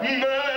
Man.